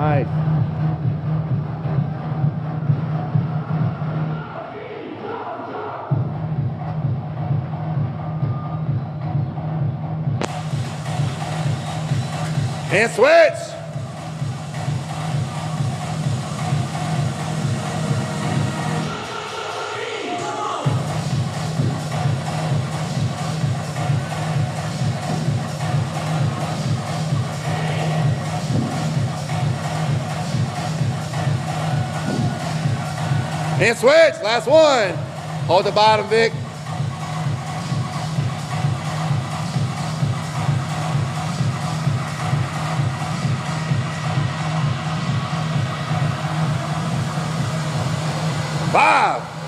Nice. And switch. And switch, last one. Hold the bottom, Vic. Five.